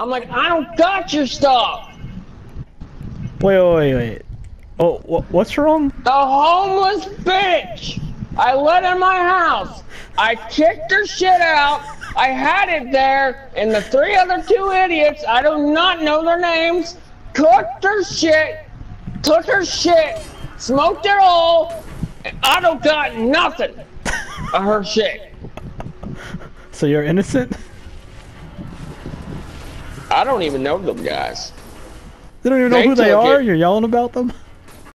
I'm like, I don't got your stuff. Wait, wait, wait, wait. Oh, wh what's wrong? The homeless bitch. I let in my house. I kicked her shit out. I had it there, and the three other two idiots, I do not know their names, cooked her shit, took her shit, smoked it all, and I don't got nothing of her shit. So you're innocent? I don't even know them guys. They don't even know They who they are? it. You're yelling about them?